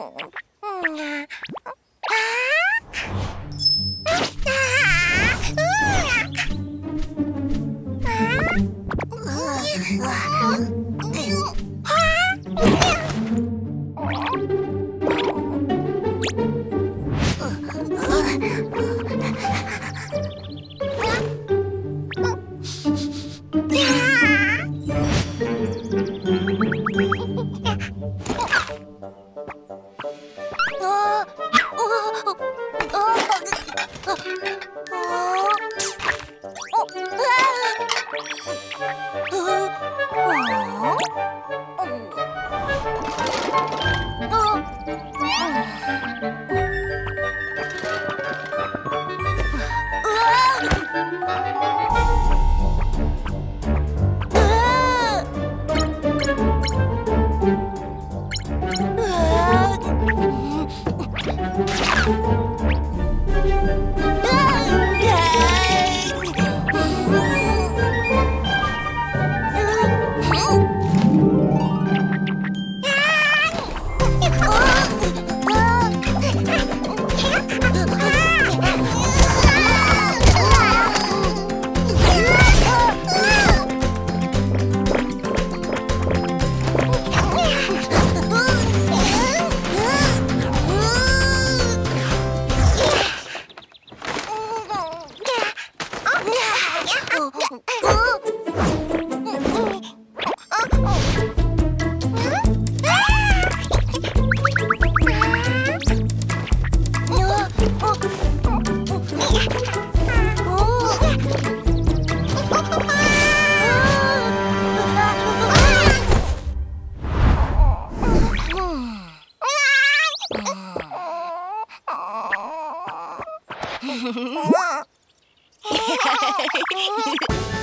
Oh, Ah! Yay!